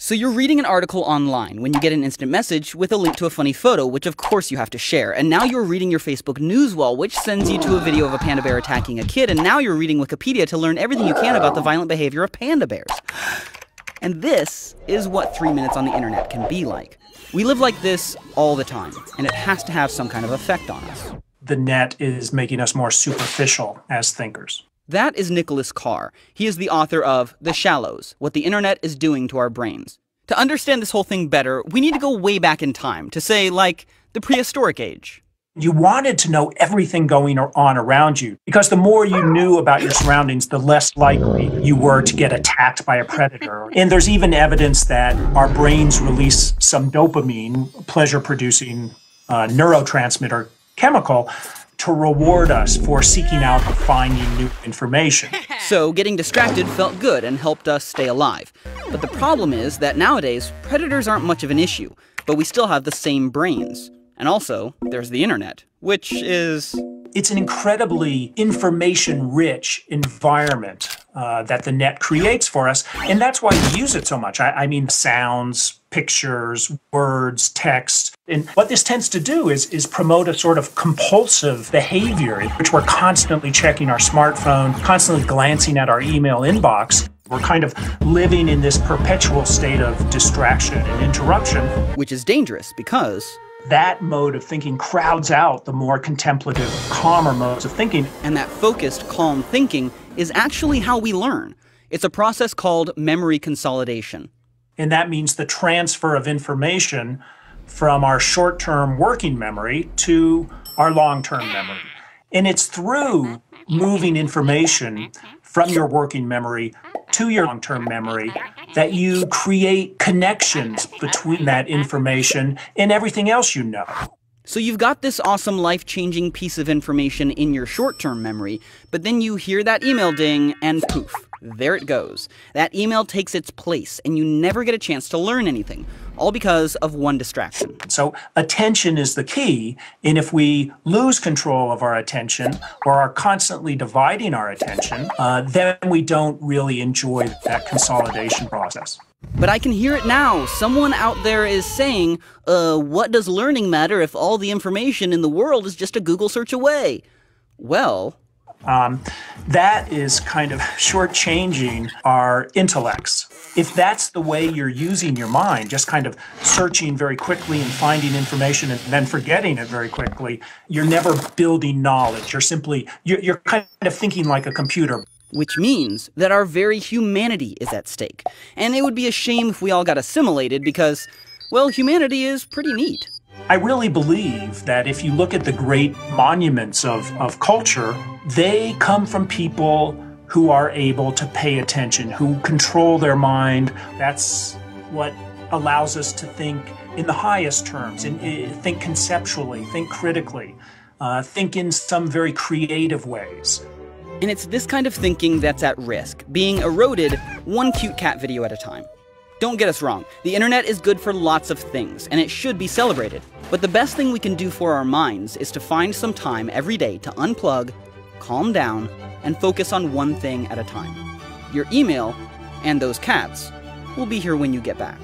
So you're reading an article online when you get an instant message with a link to a funny photo, which of course you have to share. And now you're reading your Facebook news wall, which sends you to a video of a panda bear attacking a kid. And now you're reading Wikipedia to learn everything you can about the violent behavior of panda bears. And this is what three minutes on the internet can be like. We live like this all the time, and it has to have some kind of effect on us. The net is making us more superficial as thinkers. That is Nicholas Carr. He is the author of The Shallows What the Internet is Doing to Our Brains. To understand this whole thing better, we need to go way back in time to say, like, the prehistoric age. You wanted to know everything going on around you because the more you knew about your surroundings, the less likely you were to get attacked by a predator. And there's even evidence that our brains release some dopamine, pleasure producing uh, neurotransmitter chemical to reward us for seeking out and finding new information. So getting distracted felt good and helped us stay alive. But the problem is that nowadays, predators aren't much of an issue, but we still have the same brains. And also, there's the internet, which is. It's an incredibly information rich environment uh, that the net creates for us. And that's why we use it so much. I, I mean, sounds, pictures, words, text. And what this tends to do is, is promote a sort of compulsive behavior in which we're constantly checking our smartphone, constantly glancing at our email inbox. We're kind of living in this perpetual state of distraction and interruption. Which is dangerous because that mode of thinking crowds out the more contemplative, calmer modes of thinking. And that focused, calm thinking is actually how we learn. It's a process called memory consolidation. And that means the transfer of information from our short term working memory to our long term memory. And it's through moving information from your working memory to your long term memory that you create connections between that information and everything else you know. So you've got this awesome life changing piece of information in your short term memory, but then you hear that email ding and poof, there it goes. That email takes its place, and you never get a chance to learn anything, all because of one distraction. So, attention is the key. And if we lose control of our attention or are constantly dividing our attention, uh, then we don't really enjoy that consolidation process. But I can hear it now. Someone out there is saying, uh, what does learning matter if all the information in the world is just a Google search away? Well, um, that is kind of shortchanging our intellects. If that's the way you're using your mind, just kind of searching very quickly and finding information and then forgetting it very quickly, you're never building knowledge. You're simply, you're, you're kind of thinking like a computer. Which means that our very humanity is at stake. And it would be a shame if we all got assimilated because, well, humanity is pretty neat. I really believe that if you look at the great monuments of, of culture, they come from people who are able to pay attention, who control their mind. That's what allows us to think in the highest terms, and think conceptually, think critically, uh, think in some very creative ways. And it's this kind of thinking that's at risk, being eroded one cute cat video at a time. Don't get us wrong, the internet is good for lots of things, and it should be celebrated. But the best thing we can do for our minds is to find some time every day to unplug, calm down, and focus on one thing at a time. Your email, and those cats, will be here when you get back.